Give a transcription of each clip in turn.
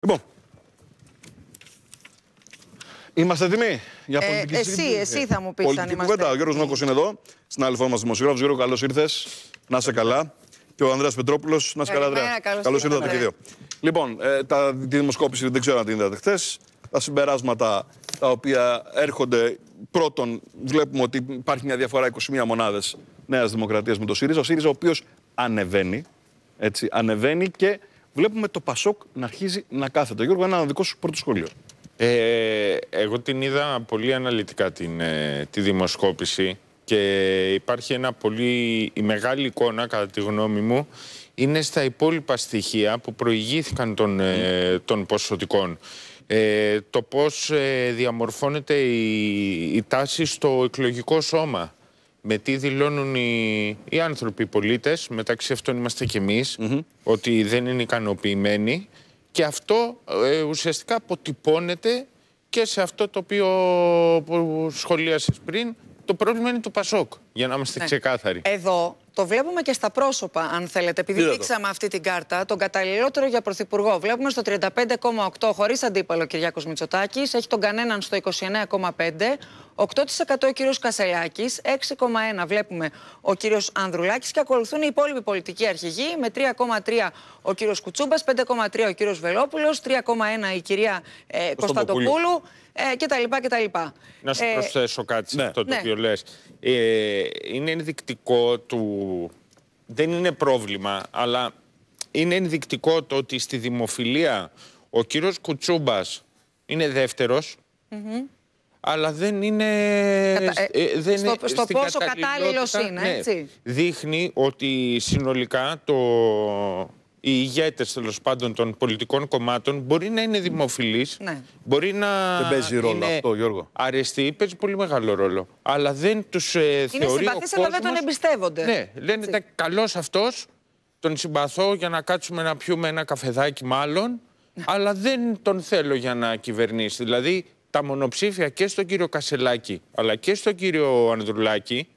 Λοιπόν, είμαστε έτοιμοι για Ε, πολιτική εσύ, συζήτηση; εσύ θα μου πεις αν Πολιτική είμαστε κουβέντα. Ο Γιώργος Νόκος είναι εδώ, στην άλλη φόρμα μας δημοσιογράφος. Γιώργο, καλώς ήρθες. Να είσαι καλά. Και ο Ανδρέας Πετρόπουλος, να είσαι καλά, Καλημέρα, Ανδρέα. καλώς Καλώς ήρθατε. ήρθατε και δύο. Λοιπόν, ε, τα, τη δημοσκόπηση δεν ξέρω αν την είδατε χθες. Τα συμπεράσματα τα οποία έρχονται πρώτον, βλέπουμε ότι υπάρχει μια διαφορά 21 μονάδες Νέας Δημοκρατίας με το ΣΥΡΙΖΑ. Ο ΣΥΡΙΖΑ ο οποίος ανεβαίνει, έτσι, ανεβαίνει και βλέπουμε το ΠΑΣΟΚ να αρχίζει να κάθεται. Γιώργο, ένα δικό σου πρώτο σχόλιο. Ε, εγώ την είδα πολύ αναλυτικά την, ε, τη δημοσκόπηση και υπάρχει ένα πολύ, η μεγάλη εικόνα κατά τη γνώμη μου είναι στα υπόλοιπα στοιχεία που προηγήθηκαν των, ε, των ποσοτικών. Ε, το πώς ε, διαμορφώνεται η, η τάση στο εκλογικό σώμα. Με τι δηλώνουν οι, οι άνθρωποι, οι πολίτες, μεταξύ αυτών είμαστε και εμείς, ότι δεν είναι ικανοποιημένοι και αυτό ε, ουσιαστικά αποτυπώνεται και σε αυτό το οποίο που σχολίασες πριν, το πρόβλημα είναι το Πασόκ, για να είμαστε Ναι. ξεκάθαροι. Εδώ το βλέπουμε και στα πρόσωπα, αν θέλετε. Επειδή Είδα το. δείξαμε αυτή την κάρτα, τον καταλληλότερο για πρωθυπουργό. Βλέπουμε στο 35,8 χωρίς αντίπαλο ο Κυριάκος Μητσοτάκης, έχει τον κανέναν στο 29,5. 8% ο κύριος Κασελάκης, 6,1 βλέπουμε ο κύριος Ανδρουλάκης και ακολουθούν οι υπόλοιποι πολιτικοί αρχηγοί με 3,3 ο κύριος Κουτσούμπας, 5,3 ο κύριος Βελόπουλος, 3,1 η κυρία ε, Κωνσταντοπούλου ε, κτλ. κτλ. Να σου Ε, προσθέσω κάτι σε ναι. αυτό το Ναι. οποίο λες. Ε, είναι ενδεικτικό του... Δεν είναι πρόβλημα, αλλά είναι ενδεικτικό το ότι στη δημοφιλία ο κύριος Κουτσούμπας είναι δεύτερος, αλλά δεν είναι... Κατα- ε, ε, δεν στο- είναι- στο στην πόσο καταλληλότητα, κατάλληλος είναι, ναι, έτσι. Δείχνει ότι συνολικά το... οι ηγέτες τέλος πάντων των πολιτικών κομμάτων μπορεί να είναι δημοφιλείς, Ναι. μπορεί να Δεν παίζει ρόλο είναι αυτό, Γιώργο. αρεστοί, παίζει πολύ μεγάλο ρόλο. Αλλά δεν τους ε, Είναι θεωρεί ο συμπαθείς, αλλά δεν τον κόσμος- εμπιστεύονται. Ναι, λένε τα καλός αυτός, τον συμπαθώ για να κάτσουμε να πιούμε ένα καφεδάκι μάλλον, αλλά δεν τον θέλω για να κυβερνήσει. Δηλαδή, τα μονοψήφια και στον κύριο Κασελάκη, αλλά και στον κύριο Ανδρουλάκη,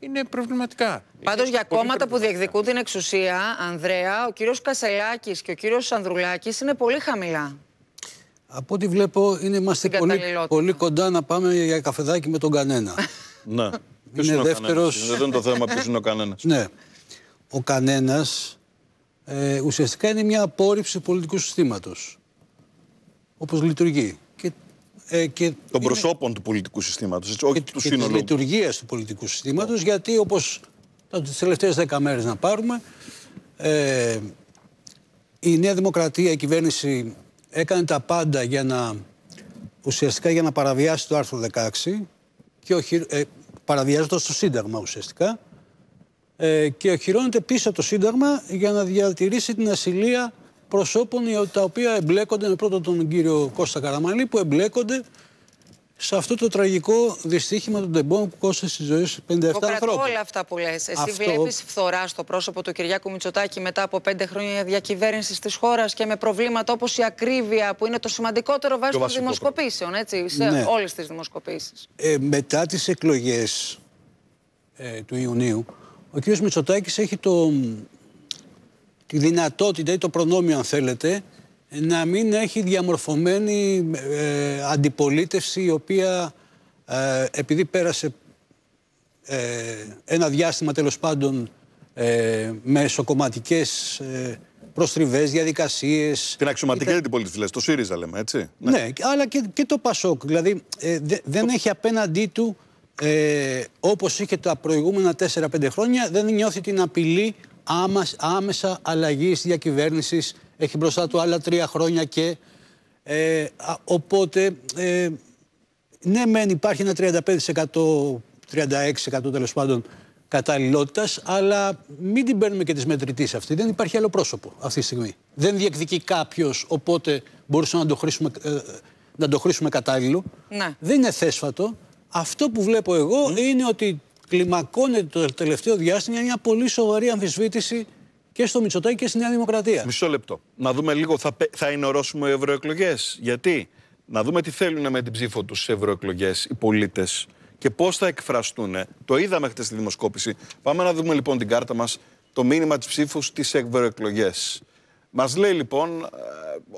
είναι προβληματικά. Πάντως Είναι για πολύ κόμματα που προβληματικά. διεκδικούν την εξουσία, Ανδρέα, ο κύριος Κασελάκης και ο κύριος Ανδρουλάκης είναι πολύ χαμηλά. Από ό,τι βλέπω, είναι, είμαστε Στην πολύ, καταλληλότητα. πολύ κοντά να πάμε για καφεδάκι με τον κανένα. Ναι. Ποιος Είναι ο δεύτερος. κανένας; Δεν είναι το θέμα ποιος είναι ο κανένας. ναι. Ο κανένας ε, ουσιαστικά είναι μια απόρριψη του πολιτικού συστήματος. Όπως λειτουργεί. Και, ε, και Των είναι- προσώπων του πολιτικού συστήματος, όχι και, του και της σύνολου. λειτουργίας του πολιτικού συστήματος γιατί όπως τα- τις τελευταίες δέκα μέρες να πάρουμε ε, η Νέα Δημοκρατία, η κυβέρνηση έκανε τα πάντα για να ουσιαστικά για να παραβιάσει το άρθρο 16 και οχυ, ε, παραβιάζοντας το Σύνταγμα ουσιαστικά ε, και οχυρώνεται πίσω από το Σύνταγμα για να διατηρήσει την ασυλία προσώπων οι- τα οποία εμπλέκονται με πρώτον τον κύριο Κώστα Καραμαλή που εμπλέκονται σε αυτό το τραγικό δυστύχημα των τεμπών που κόστησε τη ζωή σε 57 Εγώ κρατώ ανθρώπων. όλα αυτά που λες. Εσύ Αυτό- βλέπεις φθορά στο πρόσωπο του Κυριάκου Μητσοτάκη μετά από πέντε χρόνια διακυβέρνησης της χώρας και με προβλήματα όπως η ακρίβεια, που είναι το σημαντικότερο βάσει των βασικό δημοσκοπήσεων, έτσι, σε Ναι. όλες τις δημοσκοπήσεις. Ε, μετά τις εκλογές ε, του Ιουνίου, ο κ. Μητσοτάκης έχει το, τη δυνατότητα ή το προνόμιο, αν θέλετε, να μην έχει διαμορφωμένη ε, αντιπολίτευση η οποία ε, επειδή πέρασε ε, ένα διάστημα τέλος πάντων ε, με εσωκομματικές ε, προστριβές, διαδικασίες Την αξιωματική αντιπολίτευση, λες, το ΣΥΡΙΖΑ λέμε, έτσι; ναι, αλλά και, και το Πασόκ. Δηλαδή ε, δε- δεν έχει απέναντί του ε, όπως είχε τα προηγούμενα 4-5 χρόνια, δεν νιώθει την απειλή άμας, άμεσα αλλαγής διακυβέρνησης. Έχει μπροστά του άλλα τρία χρόνια και ε, α, οπότε ε, ναι μεν υπάρχει ένα 35% 36% τέλος πάντων καταλληλότητας, αλλά μην την παίρνουμε και τη μετρητής αυτή. Δεν υπάρχει άλλο πρόσωπο αυτή τη στιγμή. Δεν διεκδικεί κάποιος, οπότε μπορούσαμε να το χρήσουμε, ε, να το χρήσουμε κατάλληλο. Ναι. Δεν είναι θέσφατο. Αυτό που βλέπω εγώ είναι ότι κλιμακώνεται το τελευταίο διάστημα μια πολύ σοβαρή αμφισβήτηση και στο Μητσοτάκη και στη Νέα Δημοκρατία. Μισό λεπτό. Να δούμε λίγο, θα, πε- θα ενωρώσουμε οι ευρωεκλογές. Γιατί; Να δούμε τι θέλουν με την ψήφο τους στι ευρωεκλογές οι πολίτες και πώς θα εκφραστούν. Το είδαμε χτες στη δημοσκόπηση. Πάμε να δούμε λοιπόν την κάρτα μας το μήνυμα της ψήφου στις ευρωεκλογές. Μας λέει λοιπόν, ε,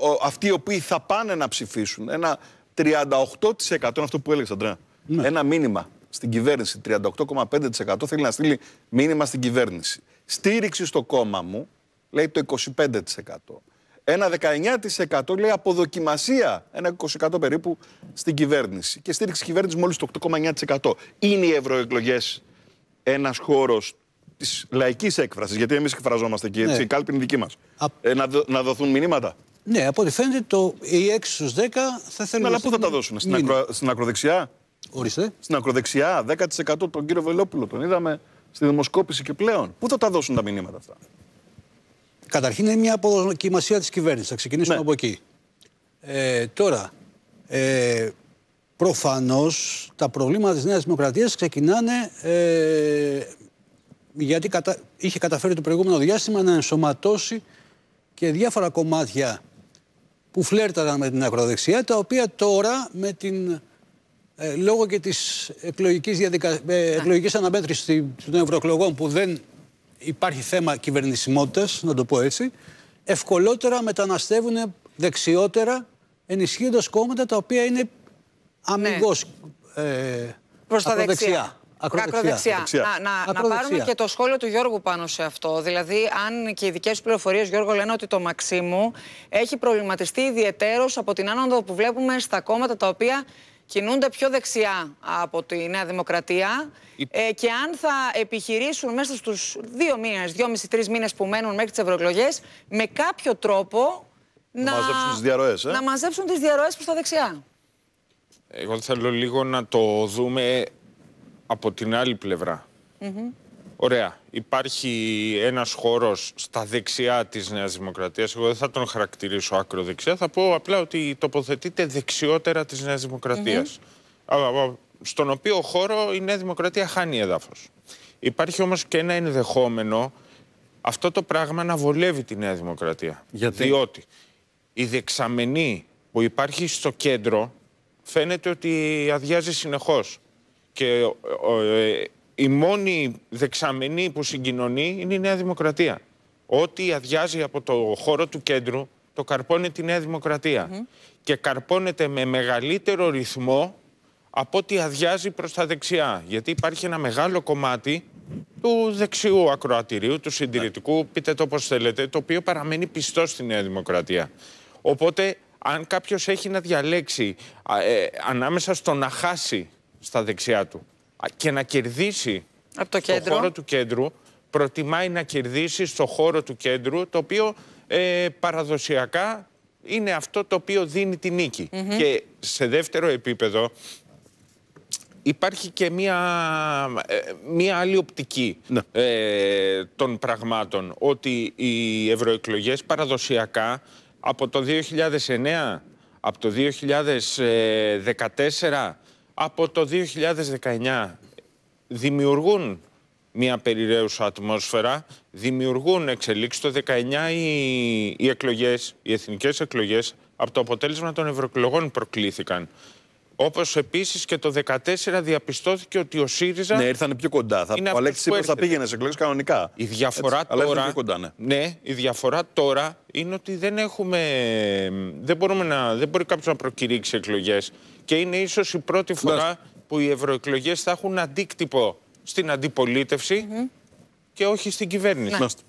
ο- αυτοί οι οποίοι θα πάνε να ψηφίσουν, ένα 38% είναι αυτό που έλεγες, Αντρέα. Ένα μήνυμα στην κυβέρνηση, 38,5% θέλει να στείλει μήνυμα στην κυβέρνηση. Στήριξη στο κόμμα μου, λέει το 25%. Ένα 19% λέει αποδοκιμασία, ένα 20% περίπου στην κυβέρνηση. Και στήριξη κυβέρνησης μόλις το 8,9%. Είναι οι ευρωεκλογές ένας χώρος της λαϊκής έκφρασης, γιατί εμείς εκφραζόμαστε εκεί, έτσι, Ναι. η κάλπη είναι δική μας. Α- Ε, να, δω- να δοθούν μηνύματα; Ναι, από ό,τι φαίνεται το, οι 6 στους 10 θα θέλουν Ναι, να αλλά πού θα τα στείλουν δώσουν, στην, μήνυμα. ακρο, στην ακροδεξιά; Ορίστε. Στην ακροδεξιά, 10% τον κύριο Βελόπουλο, τον είδαμε στη δημοσκόπηση και πλέον. Πού θα τα δώσουν τα μηνύματα αυτά; Καταρχήν είναι μια αποδοκιμασία της κυβέρνησης. Θα ξεκινήσουμε Ναι. από εκεί. Ε, τώρα, ε, προφανώς τα προβλήματα της Νέας Δημοκρατίας ξεκινάνε ε, γιατί κατα... είχε καταφέρει το προηγούμενο διάστημα να ενσωματώσει και διάφορα κομμάτια που φλέρταραν με την ακροδεξιά, τα οποία τώρα με την ε, λόγω και της εκλογικής, διαδικα... ε, εκλογικής αναμέτρησης στη- των ευρωεκλογών που δεν υπάρχει θέμα κυβερνησιμότητας, να το πω έτσι, ευκολότερα μεταναστεύουν δεξιότερα ενισχύοντας κόμματα τα οποία είναι αμυγός ε, Προς τα ακροδεξιά. δεξιά. Ακροδεξιά. Ακροδεξιά. Να, να, να Ακροδεξιά. πάρουμε και το σχόλιο του Γιώργου πάνω σε αυτό. Δηλαδή, αν και οι δικές σου πληροφορίες, Γιώργο, λένε ότι το Μαξίμου έχει προβληματιστεί ιδιαιτέρως από την άνοδο που βλέπουμε στα κόμματα τα οποία κινούνται πιο δεξιά από τη Νέα Δημοκρατία. Ε, και αν θα επιχειρήσουν μέσα στους δύο μήνες, δυόμιση-τρει μήνες που μένουν μέχρι τις ευρωεκλογές, με κάποιο τρόπο να, μαζέψουν τις διαρροές, ε; να μαζέψουν τις διαρροές προς τα δεξιά. Εγώ θέλω λίγο να το δούμε από την άλλη πλευρά. Ωραία. Υπάρχει ένας χώρος στα δεξιά της Νέας Δημοκρατίας. Εγώ δεν θα τον χαρακτηρίσω άκρο-δεξιά. Θα πω απλά ότι τοποθετείται δεξιότερα της Νέας Δημοκρατίας. Α, α, Στον οποίο χώρο η Νέα Δημοκρατία χάνει έδαφος. Υπάρχει όμως και ένα ενδεχόμενο αυτό το πράγμα να βολεύει τη Νέα Δημοκρατία. Γιατί; Διότι η δεξαμενή που υπάρχει στο κέντρο φαίνεται ότι αδειάζει συνεχώς. Και ο- ο- ε, η μόνη δεξαμενή που συγκοινωνεί είναι η Νέα Δημοκρατία. Ό,τι αδειάζει από το χώρο του κέντρου το καρπώνει τη Νέα Δημοκρατία. Και καρπώνεται με μεγαλύτερο ρυθμό από ό,τι αδειάζει προς τα δεξιά. Γιατί υπάρχει ένα μεγάλο κομμάτι του δεξιού ακροατηρίου, του συντηρητικού, πείτε το όπως θέλετε, το οποίο παραμένει πιστό στη Νέα Δημοκρατία. Οπότε, αν κάποιος έχει να διαλέξει α, ε, ανάμεσα στο να χάσει στα δεξιά του α, και να κερδίσει Από το στο κέντρο. χώρο του κέντρου, προτιμάει να κερδίσει στο χώρο του κέντρου, το οποίο ε, παραδοσιακά είναι αυτό το οποίο δίνει τη νικη Και σε δεύτερο επίπεδο, υπάρχει και μία, ε, μία άλλη οπτική Ναι. ε, των πραγμάτων. Ότι οι ευρωεκλογές παραδοσιακά από το 2009, από το 2014, από το 2019 δημιουργούν μια περιραίουσα ατμόσφαιρα, δημιουργούν εξελίξεις. Το 19 οι, οι εκλογές, οι εθνικές εκλογές, από το αποτέλεσμα των ευρωεκλογών προκλήθηκαν. Όπως επίσης και το 2014 διαπιστώθηκε ότι ο ΣΥΡΙΖΑ... Ναι, ήρθαν πιο κοντά. Θα, Είναι ο αυτός Αλέξης που Τσίπρας θα έρχεται. πήγαινε σε εκλογές κανονικά. Η διαφορά Έτσι, αλλά ήρθαν τώρα. πιο κοντά, ναι. ναι, η διαφορά τώρα είναι ότι δεν έχουμε. Δεν, μπορούμε να, δεν μπορεί κάποιος να προκηρύξει εκλογές. Και είναι ίσως η πρώτη φορά που οι ευρωεκλογές θα έχουν αντίκτυπο στην αντιπολίτευση και όχι στην κυβέρνηση. Μάλιστα.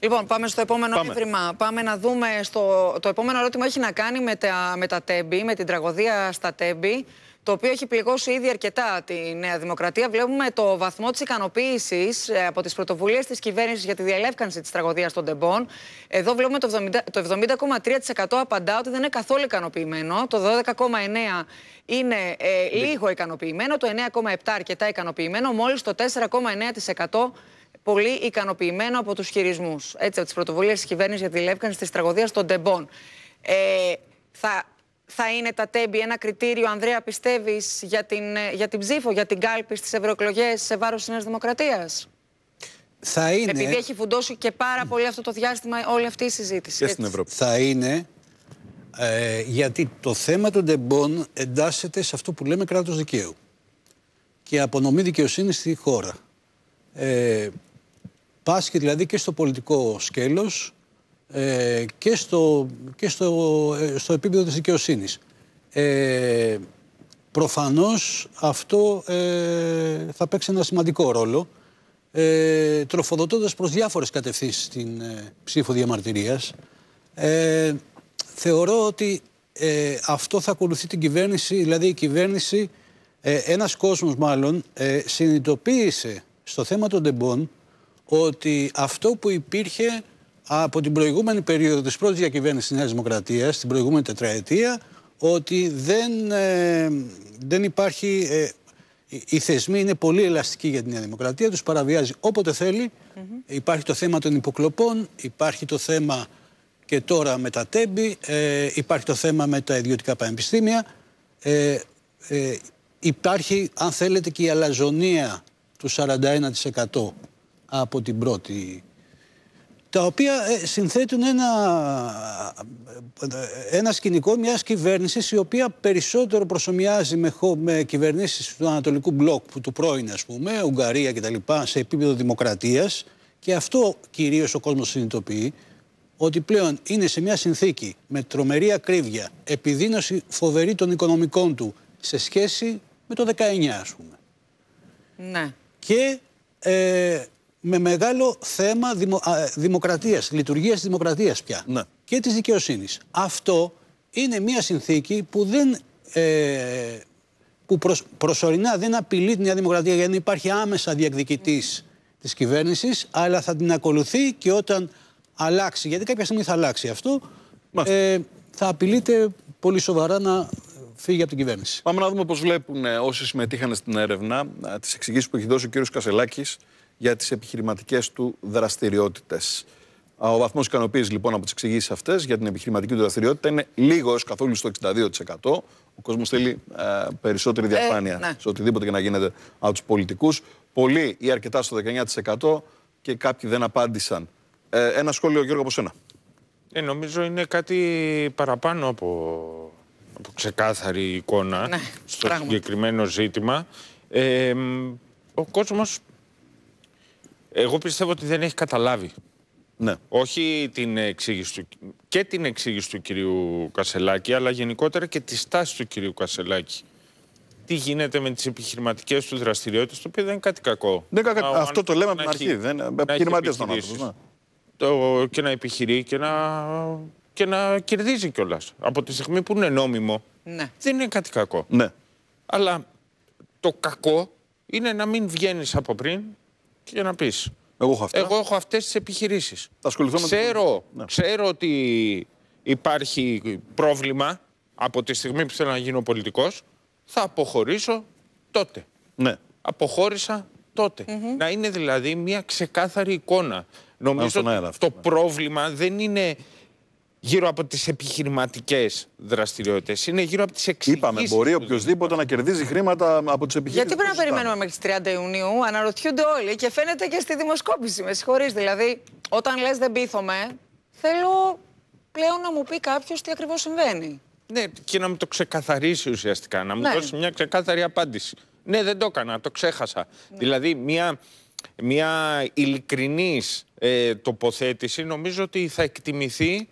Λοιπόν, πάμε στο επόμενο Πάμε. έβριμα. Πάμε να δούμε. Στο... Το επόμενο ερώτημα έχει να κάνει με τα, με τα τέμπη, με την τραγωδία στα τέμπη, το οποίο έχει πληγώσει ήδη αρκετά τη Νέα Δημοκρατία. Βλέπουμε το βαθμό της ικανοποίησης από τις πρωτοβουλίες της κυβέρνησης για τη διαλεύκανση της τραγωδίας των τεμπών. Εδώ βλέπουμε το 70 το 70,3% απαντά ότι δεν είναι καθόλου ικανοποιημένο. Το 12,9% είναι ε, λίγο ικανοποιημένο. Το 9,7% αρκετά ικανοποιημένο. Μόλις το 4,9% πολύ ικανοποιημένο από τους χειρισμούς. Έτσι, από τις πρωτοβουλίες της κυβέρνησης για τη διελεύκανση της τραγωδίας των τεμπών. Ε, θα, θα είναι τα τέμπη ένα κριτήριο, Ανδρέα, πιστεύεις, για την, ε, για την ψήφο, για την κάλπη στις ευρωεκλογές σε βάρος της Νέας Δημοκρατίας; Θα είναι, Επειδή έχει φουντώσει και πάρα πολύ αυτό το διάστημα όλη αυτή η συζήτηση. Και έτσι. στην Ευρώπη. θα είναι ε, γιατί το θέμα των τεμπών εντάσσεται σε αυτό που λέμε κράτος δικαίου και απονομή δικαιοσύνης στη χώρα. Ε, πάσχει δηλαδή και στο πολιτικό σκέλος ε, και, στο, και στο, ε, στο επίπεδο της δικαιοσύνης. Ε, προφανώς αυτό ε, θα παίξει ένα σημαντικό ρόλο ε, τροφοδοτώντας προς διάφορες κατευθύνσεις την ε, ψήφο διαμαρτυρίας. Ε, θεωρώ ότι ε, αυτό θα ακολουθεί την κυβέρνηση, δηλαδή η κυβέρνηση, ε, ένας κόσμος μάλλον, ε, συνειδητοποίησε στο θέμα των τεμπών ότι αυτό που υπήρχε από την προηγούμενη περίοδο της πρώτης διακυβέρνησης της Νέας Δημοκρατίας, την προηγούμενη τετραετία, ότι δεν, ε, δεν υπάρχει... Ε, οι θεσμοί είναι πολύ ελαστικοί για την Νέα Δημοκρατία, τους παραβιάζει όποτε θέλει. Υπάρχει το θέμα των υποκλοπών, υπάρχει το θέμα και τώρα με τα τέμπη, ε, υπάρχει το θέμα με τα ιδιωτικά πανεπιστήμια. Ε, ε, υπάρχει, αν θέλετε, και η αλαζονία του 41% από την πρώτη τα οποία ε, συνθέτουν ένα, ε, ένα σκηνικό μιας κυβέρνησης η οποία περισσότερο προσωμιάζει με, με κυβερνήσεις του Ανατολικού Μπλοκ που του πρώην ας πούμε, Ουγγαρία κτλ. σε επίπεδο δημοκρατίας και αυτό κυρίως ο κόσμος συνειδητοποιεί ότι πλέον είναι σε μια συνθήκη με τρομερή ακρίβεια, επιδείνωση φοβερή των οικονομικών του σε σχέση με το 19 ας πούμε. Ναι. Και ε, με μεγάλο θέμα δημο, α, δημοκρατίας, λειτουργίας δημοκρατίας πια Ναι. και της δικαιοσύνης. Αυτό είναι μια συνθήκη που δεν... Ε, που προσ- προσωρινά δεν απειλεί την Νέα Δημοκρατία γιατί δεν υπάρχει άμεσα διεκδικητής της κυβέρνησης αλλά θα την ακολουθεί και όταν αλλάξει, γιατί κάποια στιγμή θα αλλάξει αυτό Μάλιστα. ε, θα απειλείται πολύ σοβαρά να φύγει από την κυβέρνηση. Πάμε να δούμε πώς βλέπουν ε, όσοι συμμετείχαν στην έρευνα τις εξηγήσεις που έχει δώσει ο κ. Κασελάκης για τις επιχειρηματικές του δραστηριότητες. Ο βαθμός ικανοποίησης λοιπόν από τις εξηγήσεις αυτές για την επιχειρηματική του δραστηριότητα είναι λίγος έω καθόλου στο 62%. Ο κόσμος θέλει ε, περισσότερη διαφάνεια ναι. σε οτιδήποτε και να γίνεται από τους πολιτικούς. Πολλοί ή αρκετά στο 19% και κάποιοι δεν απάντησαν. Ε, ένα σχόλιο, Γιώργο, από σένα. Ε, νομίζω είναι κάτι παραπάνω από, από ξεκάθαρη εικόνα Ναι, στο πράγματι. συγκεκριμένο ζήτημα. Ε, μ, ο κόσμος, εγώ πιστεύω ότι δεν έχει καταλάβει. Ναι. Όχι την εξήγηση του, και την εξήγηση του κυρίου Κασελάκη, αλλά γενικότερα και τη στάση του κυρίου Κασελάκη. Τι γίνεται με τις επιχειρηματικές τους δραστηριότητες, το οποίο δεν είναι κάτι κακό. Δεν είναι κακό. Να- Αυτό το λέμε από να την έχει- αρχή. Δεν- να έχει επιχειρηματίας ήταν επιχειρήσεις. άνθρωπος, Το, και να επιχειρεί και να, και να κερδίζει κιόλας. Από τη στιγμή που είναι νόμιμο, Ναι. δεν είναι κάτι κακό. Ναι. Αλλά το κακό είναι να μην βγαίνεις από πριν και να πεις. Εγώ έχω αυτά. Εγώ έχω αυτές τις επιχειρήσεις. Θα ασχοληθώ με το- Ξέρω, Ναι. ξέρω ότι υπάρχει πρόβλημα από τη στιγμή που θέλω να γίνω πολιτικός. Θα αποχωρήσω τότε. Ναι. Αποχώρησα τότε. Να είναι δηλαδή μια ξεκάθαρη εικόνα. Νομίζω στον ότι αέρα αυτό, το ναι. πρόβλημα δεν είναι γύρω από τις επιχειρηματικές δραστηριότητες. Είναι γύρω από τις εξηγήσεις. Είπαμε, μπορεί του οποιοδήποτε να κερδίζει χρήματα από τι επιχειρήσει. Γιατί πρέπει να περιμένουμε μέχρι τις 30 Ιουνίου, αναρωτιούνται όλοι και φαίνεται και στη δημοσκόπηση. Με συγχωρείς, δηλαδή, όταν λες δεν πείθομαι, θέλω πλέον να μου πει κάποιος τι ακριβώς συμβαίνει. Ναι, και να μου το ξεκαθαρίσει ουσιαστικά, να μου Ναι. δώσει μια ξεκάθαρη απάντηση. Ναι, δεν το έκανα, το ξέχασα. Δηλαδή, μια, μια ειλικρινής ε, τοποθέτηση νομίζω ότι θα εκτιμηθεί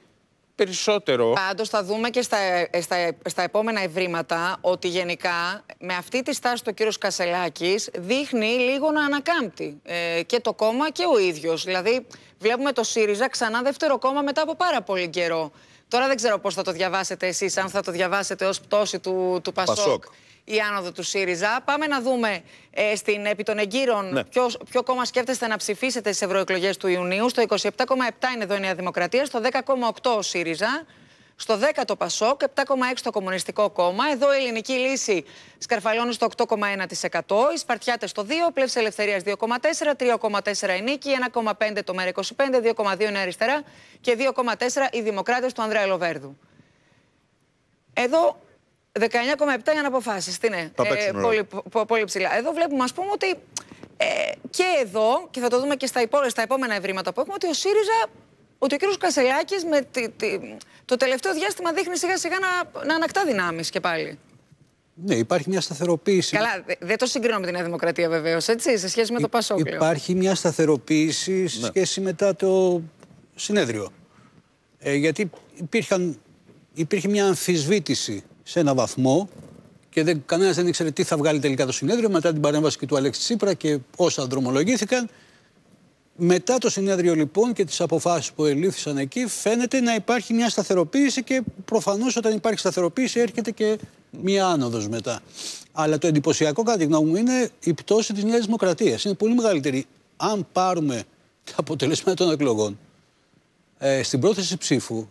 περισσότερο. Πάντως θα δούμε και στα, ε, στα, στα επόμενα ευρήματα ότι γενικά με αυτή τη στάση του ο κύριος Κασελάκης δείχνει λίγο να ανακάμπτει ε, και το κόμμα και ο ίδιος. Δηλαδή βλέπουμε το ΣΥΡΙΖΑ ξανά δεύτερο κόμμα μετά από πάρα πολύ καιρό. Τώρα δεν ξέρω πώς θα το διαβάσετε εσείς, αν θα το διαβάσετε ως πτώση του, του Πασόκ. Πασόκ. Η άνοδο του ΣΥΡΙΖΑ. Πάμε να δούμε ε, στην επί των εγκύρων Ναι. ποιος, ποιο κόμμα σκέφτεστε να ψηφίσετε στις ευρωεκλογές του Ιουνίου. Στο 27,7 είναι εδώ η Νέα Δημοκρατία, στο 10,8 ο ΣΥΡΙΖΑ, στο 10 το ΠΑΣΟΚ, 7,6 το Κομμουνιστικό Κόμμα. Εδώ η Ελληνική Λύση σκαρφαλώνει στο 8,1%. Οι Σπαρτιάτες στο 2, Πλεύση Ελευθερίας 2,4, 3,4 η Νίκη, 1,5 το ΜΕΡΑ 25, 2,2 είναι αριστερά και 2,4 οι Δημοκράτες του Ανδρέα Ελοβέρδου. Εδώ 19,7 για να αποφάσεις. Τι είναι, Θα παίξουν ρόλο. πολύ, πο- πολύ ψηλά. Εδώ βλέπουμε, ας πούμε, ότι ε, και εδώ, και θα το δούμε και στα, υπόλοιπα, στα επόμενα ευρήματα που έχουμε, ότι ο ΣΥΡΙΖΑ, ότι ο κ. Κασελάκης με τη- τη- το τελευταίο διάστημα δείχνει σιγά σιγά να, να ανακτά δυνάμεις και πάλι. Ναι, υπάρχει μια σταθεροποίηση. Καλά, δε- δεν το συγκρίνω με τη Νέα Δημοκρατία βεβαίως, έτσι, σε σχέση με το Υ- Πασόκ. λέω. Υπάρχει μια σταθεροποίηση σε σχέση μετά το συνέδριο. Ε, γιατί υπήρχαν, υπήρχε μια αμφισβήτηση σε ένα βαθμό και δεν, κανένας δεν ήξερε τι θα βγάλει τελικά το συνέδριο μετά την παρέμβαση και του Αλέξη Τσίπρα και όσα δρομολογήθηκαν. Μετά το συνέδριο λοιπόν και τις αποφάσεις που ελήφθησαν εκεί φαίνεται να υπάρχει μια σταθεροποίηση και προφανώς όταν υπάρχει σταθεροποίηση έρχεται και μια άνοδος μετά. Αλλά το εντυπωσιακό κατά τη γνώμη μου είναι η πτώση της Νέας Δημοκρατίας. Είναι πολύ μεγαλύτερη. Αν πάρουμε τα αποτελέσματα των εκλογών ε, στην πρόθεση ψήφου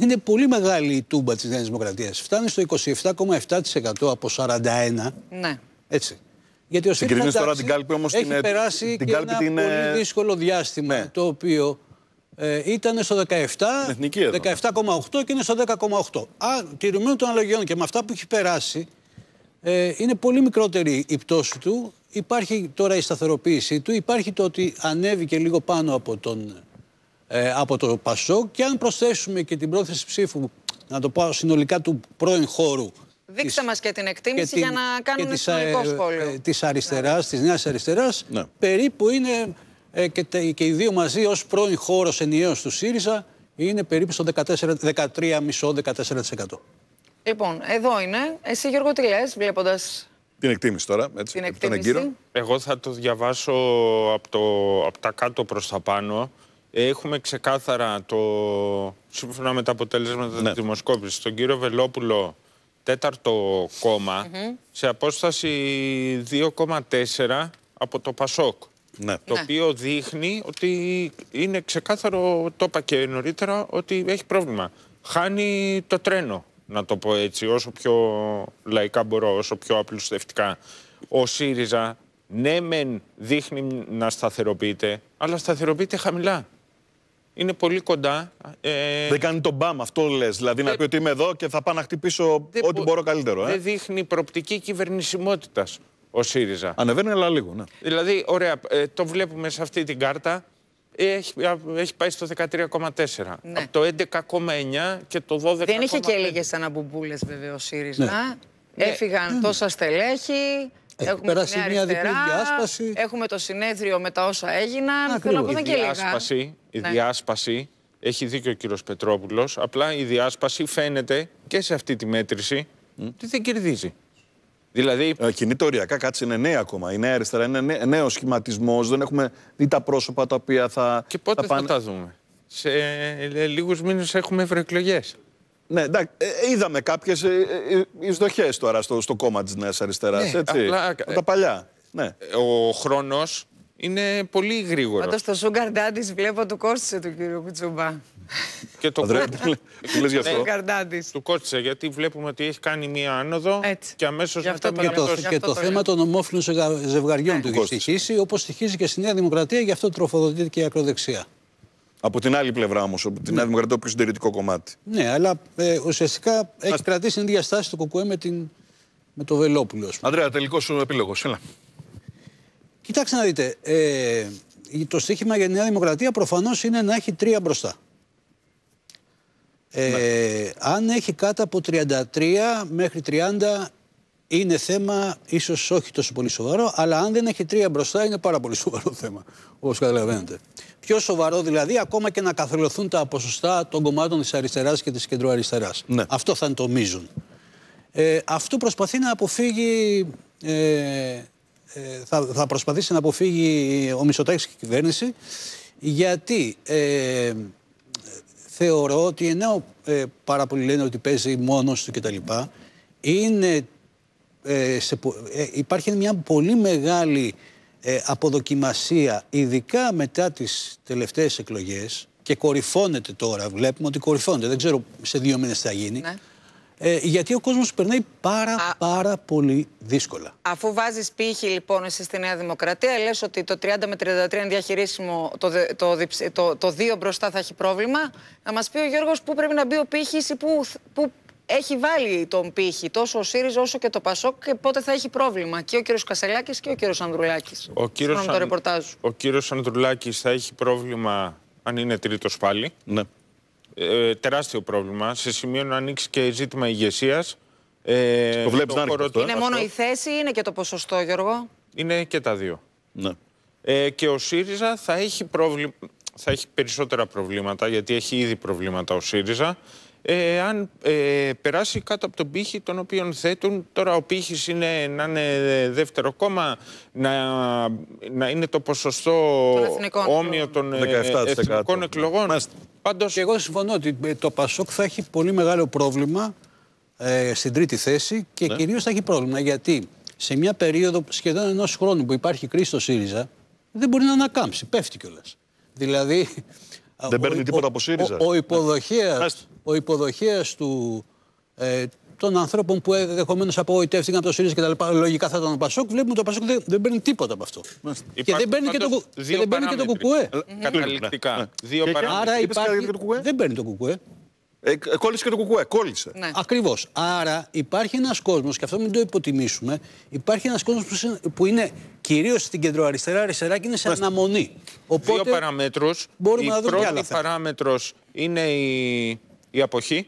είναι πολύ μεγάλη η τούμπα της Νέας Δημοκρατίας. Φτάνει στο 27,7% από 41. Ναι. Έτσι. Γιατί ο ΣΥΡΙΖΑ συγκρίνεις τώρα εντάξει, την κάλπη όμως έχει την, ε, περάσει την και κάλπη ένα την, ε, πολύ δύσκολο διάστημα Ναι. το οποίο ε, ήταν στο 17, εθνική εδώ. 17,8 και είναι στο 10,8. Α, τηρουμένου των αλλογιών και με αυτά που έχει περάσει ε, είναι πολύ μικρότερη η πτώση του. Υπάρχει τώρα η σταθεροποίησή του. Υπάρχει το ότι ανέβηκε λίγο πάνω από, τον, ε, από το Πασόκ και αν προσθέσουμε και την πρόθεση ψήφου, να το πω συνολικά του πρώην χώρου Δείξτε της- μας και την εκτίμηση και για την- να και κάνουμε της, συνολικό ε, σχόλιο. ε, της αριστεράς, της νέας αριστεράς, Ναι. περίπου είναι ε, και, τε- και οι δύο μαζί ως πρώην χώρος ενιαίος του ΣΥΡΙΖΑ είναι περίπου στο 14, 13,5-14%. Λοιπόν, εδώ είναι. Εσύ Γιώργο τι λες, βλέποντας Την εκτίμηση τώρα, έτσι, την επί των εκτίμηση. εγκύρων. Εγώ θα το διαβάσω από, το, από τα κάτω προς τα πάνω. Έχουμε ξεκάθαρα το, σύμφωνα με τα αποτέλεσματα Ναι. της δημοσκόπησης, τον κύριο Βελόπουλο τέταρτο κόμμα, σε απόσταση 2,4 από το Πασόκ. Ναι. Το Ναι. οποίο δείχνει ότι είναι ξεκάθαρο, το είπα και νωρίτερα, ότι έχει πρόβλημα. Χάνει το τρένο, να το πω έτσι, όσο πιο λαϊκά μπορώ, όσο πιο απλουστευτικά. Ο ΣΥΡΙΖΑ, ναι μεν δείχνει να σταθεροποιείται, αλλά σταθεροποιείται χαμηλά. Είναι πολύ κοντά. Ε, Δεν κάνει τον μπαμ, αυτό λες. Δηλαδή να πει ότι είμαι εδώ και θα πάω να χτυπήσω δεν ό,τι μπο- μπορώ καλύτερο. Ε. Δεν δείχνει προπτική κυβερνησιμότητας ο ΣΥΡΙΖΑ. Ανεβαίνει, αλλά λίγο. Ναι. Δηλαδή, ωραία, ε, το βλέπουμε σε αυτή την κάρτα. Έχει, α, έχει πάει στο 13,4. Ναι. Από το 11,9 και το 12,5. Δεν είχε και λίγες αναμπουμπούλες βέβαια ο ΣΥΡΙΖΑ. Ναι. Έφυγαν τόσα στελέχη. Έχει περάσει τη Νέα μια διπλή Αριστερά, διάσπαση. Έχουμε το συνέδριο με τα όσα έγιναν. Θέλω να Ακριβώς. πούμε Η και λίγα. διάσπαση, η Ναι. διάσπαση, έχει δίκιο ο κύριος Πετρόπουλος, απλά η διάσπαση φαίνεται και σε αυτή τη μέτρηση ότι δεν κερδίζει. Δηλαδή, Ε, κινείται οριακά, κάτσε είναι νέα ακόμα. Η νέα αριστερά είναι νέ, νέος σχηματισμός. Δεν έχουμε δει τα πρόσωπα τα οποία θα. και πότε θα, πάνε- τα δούμε. Σε ε, λίγους μήνες έχουμε ευρωεκλογές. Ναι, εντάξει, ε, είδαμε κάποιες εισδοχέ τώρα στο, στο κόμμα της Νέας Αριστεράς. Ναι, έτσι. απλά, Από ε, τα παλιά. Ναι. Ο χρόνος είναι πολύ γρήγορος. Πάντως το Sugar Daddies βλέπω του κόστησε του κύριου Κουτσούμπα. Και το Ανδρέα, κόμμα- τι λέ- τι λες γι' αυτό. Sugar Daddies. του κόστησε γιατί βλέπουμε ότι έχει κάνει μία άνοδο Έτσι. και αμέσως Γι' αυτό μετά το μια Και το, λέω. πτώση. Γι' και αυτό το το θέμα λέω. των ομόφυλων ζευγα- ζευγαριών του έχει Κόστησε. στοιχήσει, όπως στοιχίζει και στη Νέα Δημοκρατία, γι' αυτό τροφοδοτείται και η ακροδεξιά. Από την άλλη πλευρά όμως, από τη Νέα Δημοκρατία, το πιο συντηρητικό κομμάτι. Ναι, αλλά ε, ουσιαστικά έχει κρατήσει την ίδια στάση το ΚΚΕ με, την, με το Βελόπουλο. ας πούμε. Ανδρέα, τελικός σου επίλογος. Έλα. Κοιτάξτε να δείτε. Ε, το στίχημα για τη Νέα Δημοκρατία προφανώς είναι να έχει τρία μπροστά. Ε, Αν έχει κάτω από 33 μέχρι 30 είναι θέμα ίσως όχι τόσο πολύ σοβαρό, αλλά αν δεν έχει τρία μπροστά είναι πάρα πολύ σοβαρό θέμα, όπως καταλαβαίνετε. Πιο σοβαρό δηλαδή ακόμα και να καθολωθούν τα ποσοστά των κομμάτων της αριστεράς και της κεντροαριστεράς. Ναι. Αυτό θα είναι το μείζον. Ε, αυτό προσπαθεί να αποφύγει, ε, ε, θα, θα προσπαθήσει να αποφύγει ο Μητσοτάκης και η κυβέρνηση γιατί ε, θεωρώ ότι ενώ ε, πάρα πολλοί λένε ότι παίζει μόνος του κτλ. Είναι, ε, σε, πο- ε, υπάρχει μια πολύ μεγάλη ε, αποδοκιμασία ειδικά μετά τις τελευταίες εκλογές και κορυφώνεται τώρα, βλέπουμε ότι κορυφώνεται, δεν ξέρω σε δύο μήνες τι θα γίνει. Ναι. Ε, γιατί ο κόσμος περνάει πάρα Α. πάρα πολύ δύσκολα. Αφού βάζεις πύχη λοιπόν εσύ στη Νέα Δημοκρατία, λες ότι το 30 με 33 είναι διαχειρίσιμο, το, δε- το, διψ- το, το 2 μπροστά θα έχει πρόβλημα. Να μας πει ο Γιώργος πού πρέπει να μπει ο πύχης ή πού, πού έχει βάλει τον πύχη τόσο ο ΣΥΡΙΖΑ όσο και το ΠΑΣΟΚ και πότε θα έχει πρόβλημα. Και ο κύριος Κασελάκης και ο κύριος Ανδρουλάκης. Ο κύριος, Σύμφωνα με το Αν- ρεπορτάζ. ο κύριος Ανδρουλάκης θα έχει πρόβλημα αν είναι τρίτος πάλι; Ναι. Ε, τεράστιο πρόβλημα. Σε σημείο να ανοίξει και ζήτημα ηγεσίας. Ε, Το βλέπεις να χώρο έρχεται του αυτό, ε; Είναι μόνο η θέση ή είναι και το ποσοστό, Γιώργο; Είναι και τα δύο. ναι. Ε, και ο ΣΥΡΙΖΑ θα έχει πρόβλημα. θα έχει περισσότερα προβλήματα, γιατί έχει ήδη προβλήματα ο ΣΥΡΙΖΑ, ε, αν ε, περάσει κάτω από τον πύχη τον οποίο θέτουν. Τώρα ο πύχης είναι να είναι δεύτερο κόμμα, να, να είναι το ποσοστό Των εθνικών όμοιο των ε, 17%. εθνικών εκλογών. Μάλιστα. Πάντως, Και εγώ συμφωνώ ότι ε, το Πασόκ θα έχει πολύ μεγάλο πρόβλημα ε, στην τρίτη θέση και Ναι. κυρίως θα έχει πρόβλημα γιατί σε μια περίοδο σχεδόν ενός χρόνου που υπάρχει κρίση στο ΣΥΡΙΖΑ δεν μπορεί να ανακάμψει, πέφτει κιόλας. Δηλαδή. Δεν παίρνει ο- τίποτα ο- από ΣΥΡΙΖΑ. Ο, ο υποδοχέας, Μάλιστα. ο υποδοχέας του, ε, των ανθρώπων που ενδεχομένως απογοητεύτηκαν από το ΣΥΡΙΖΑ κτλ. Λογικά θα ήταν ο Πασόκ. Βλέπουμε ότι το Πασόκ δεν, δεν παίρνει τίποτα από αυτό. Και υπάρχουν δεν παίρνει και το, πάντως κου- και δύο δεν παίρνει και το παράμετροι. κουκουέ. Ε, Καταληκτικά. Ναι. Δύο Και- και- παράμετροι. Άρα Είπες κάτι υπάρχει. για το κουκουέ; Δεν παίρνει το κουκουέ. Ε, ε, κόλλησε και το κουκουέ, κόλλησε. Ναι. Ακριβώς. Άρα υπάρχει ένας κόσμος, και αυτό μην το υποτιμήσουμε, υπάρχει ένας κόσμος που, είναι- που είναι κυρίως στην κεντροαριστερά-αριστερά και είναι σε αναμονή. Οπότε Δύο παραμέτρους. μπορούμε η να δούμε και άλλα πρώτη θέματα. παράμετρος είναι η, η αποχή.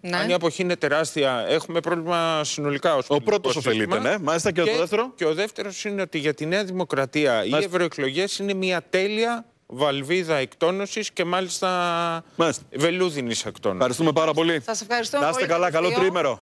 Ναι. Αν η αποχή είναι τεράστια, έχουμε πρόβλημα συνολικά ως Ο πρώτος πολιτικό ωφελείται, σύστημα. ναι. Μάλιστα, και το δεύτερο; Και ο δεύτερος είναι ότι για τη Νέα Δημοκρατία οι Μάλιστα. ευρωεκλογές είναι μια τέλεια βαλβίδα εκτόνωσης και μάλιστα Μάλιστα. βελούδινης εκτόνωσης. Ευχαριστούμε πάρα πολύ. Σας ευχαριστούμε Να είστε πολύ καλά, και τους καλό δύο. τρίμερο.